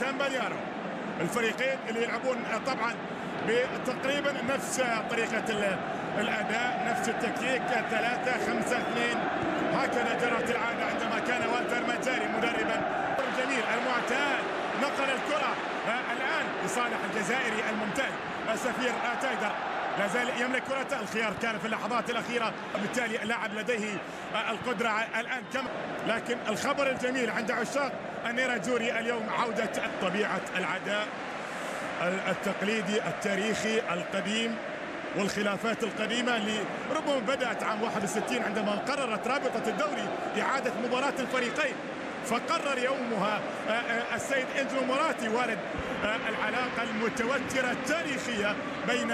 كامبانيارو الفريقين اللي يلعبون طبعا بتقريبا نفس طريقة الأداء نفس التكتيك 3 5 2 هكذا جرت العادة عندما كان والتر ماتزاري مدربا. جميل المعتاد. نقل الكرة. الآن لصالح الجزائري الممتاز سفير تايدر لا زال يملك كرة الخيار. كان في اللحظات الأخيرة بالتالي اللاعب لديه القدرة الآن كم؟ لكن الخبر الجميل عند عشاق النيرة جوري اليوم عودة طبيعة العداء التقليدي التاريخي القديم والخلافات القديمة اللي ربما بدأت عام 61 عندما قررت رابطة الدوري إعادة مباراة الفريقين. فقرر يومها السيد انجلو موراتي والد العلاقة المتوترة التاريخية بين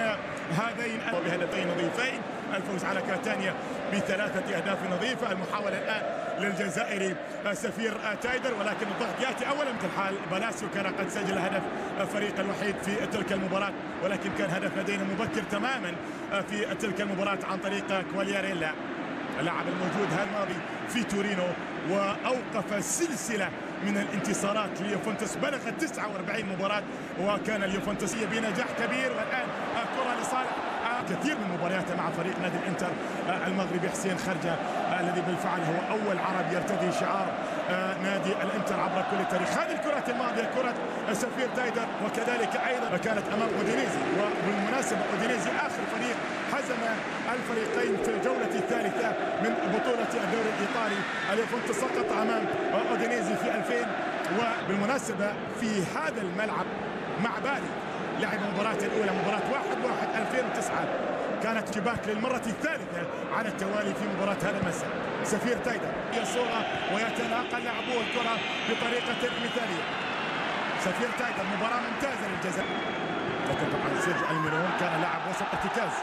هذين بهدفين نظيفين الفوز على كاتانيا بثلاثة أهداف نظيفة. المحاولة الآن للجزائري سفير تايدر. ولكن الضغط يأتي أولا مثل حال بالاسيو كان قد سجل هدف الفريق الوحيد في تلك المباراة. ولكن كان هدف لدينا مبكر تماما في تلك المباراة عن طريق كوالياريلا. اللاعب الموجود الماضي في تورينو وأوقف سلسله من الانتصارات. ليوفنتوس بلغت 49 مباراة وكان اليوفنتوس بنجاح كبير. والآن كره لصالح كثير من مبارياته مع فريق نادي الإنتر المغربي حسين خرجة الذي بالفعل هو أول عرب يرتدي شعار نادي الإنتر عبر كل التاريخ. هذه الكرة الماضية كرة سفير تايدر وكذلك أيضا كانت أمام أودينيزي وبالمناسبة أودينيزي آخر فريق هزم الفريقين في الجولة الثالثة من بطولة الدوري الإيطالي. اليوفنتوس سقط أمام أودينيزي في 2000 وبالمناسبة في هذا الملعب مع بالي لعب المباراة الأولى مباراة 1 1 2009 كانت شباك للمرة الثالثة على التوالي في مباراة هذا المساء. سفير تايدر هي صورة ويتلاقى لاعبو الكرة بطريقة مثالية. سفير تايدر مباراة ممتازة للجزائر لكن طبعا سيرج الميرون كان لاعب وسط ارتكاز.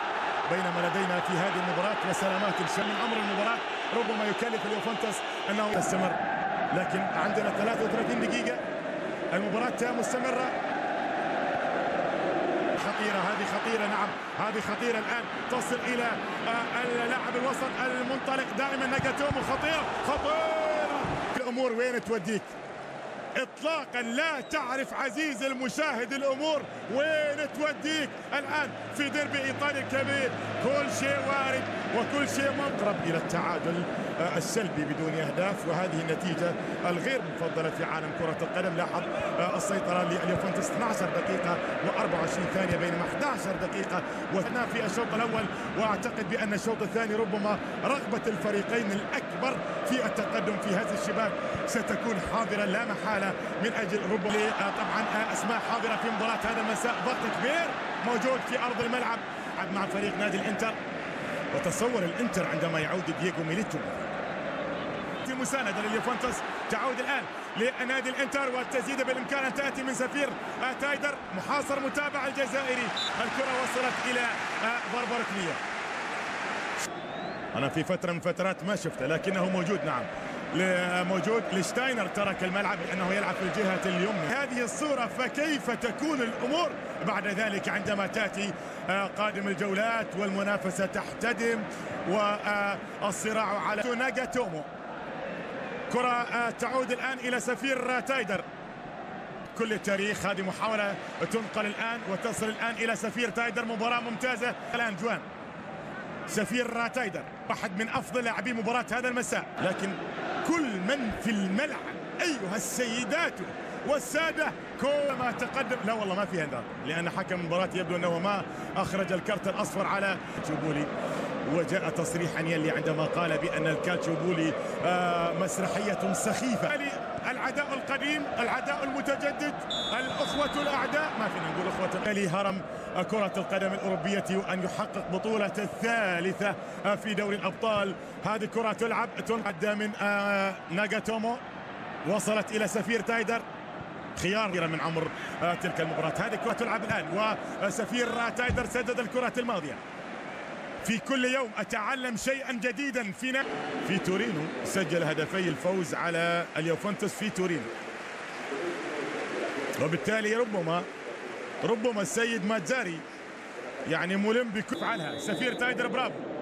بينما لدينا في هذه المباراة وسلامات من أمر المباراة ربما يكلف اليوفنتوس أنه يستمر. لكن عندنا 33 دقيقة. المباراة مستمرة. خطيرة هذه خطيرة نعم هذه خطيرة الآن تصل إلى اللاعب الوسط المنطلق دائما ناجاتومو خطيرة خطيرة الأمور وين توديك؟ اطلاقا لا تعرف عزيز المشاهد الأمور وين توديك. الآن في ديربي إيطالي الكبير كل شيء وارد وكل شيء مقرب إلى التعادل السلبي بدون أهداف. وهذه النتيجة الغير مفضلة في عالم كرة القدم. لاحظ السيطرة لليوفنتوس 12 دقيقة و24 ثانية بينما 11 دقيقة وثنا في الشوط الأول. وأعتقد بأن الشوط الثاني ربما رغبة الفريقين الأكبر في التقدم في هذه الشباك ستكون حاضرة لا محالة. من أجل ربما طبعا أسماء حاضرة في مباراة هذا المساء. ضغط كبير موجود في أرض الملعب مع فريق نادي الإنتر. وتصور الإنتر عندما يعود دييغو ميليتو في مساندة لليوفنتوس. تعود الآن لنادي الإنتر والتسديد بالإمكان أن تأتي من سفير تايدر محاصر متابع الجزائري. الكرة وصلت إلى ضربة ركنية أنا في فترة من فترات ما شفته لكنه موجود نعم. موجود لشتاينر ترك الملعب لأنه يلعب في الجهة اليمنى. هذه الصورة فكيف تكون الأمور؟ بعد ذلك عندما تأتي قادم الجولات والمنافسة تحتدم والصراع على ناجاتومو كرة تعود الآن إلى سفير تايدر. كل التاريخ هذه محاولة تنقل الآن وتصل الآن إلى سفير تايدر. مباراة ممتازة. الآن جوان. سفير تايدر. واحد من أفضل لاعبي مباراة هذا المساء. لكن كل من في الملعب أيها السيدات والسادة. كل ما تقدم لا والله ما في هندار لأن حكم المباراة يبدو أنه ما أخرج الكرت الأصفر على جوبولي وجاء تصريحا يلي عندما قال بأن الكالتشوبولي آه مسرحية سخيفة. العداء القديم العداء المتجدد الأخوة الأعداء. ما فينا نقول أخوة. هرم كرة القدم الأوروبية وأن يحقق بطولة الثالثة في دوري الأبطال. هذه كرة تلعب تنعد من آه ناغاتومو. وصلت إلى سفير تايدر. خيار من عمر آه تلك المباراة. هذه كرة تلعب الآن وسفير تايدر سدد الكرة الماضية. في كل يوم أتعلم شيئا جديدا في في تورينو. سجل هدفي الفوز على اليوفنتوس في تورينو. وبالتالي ربما ربما السيد ماتزاري يعني ملم بكل فعلها سفير تايدر برافو.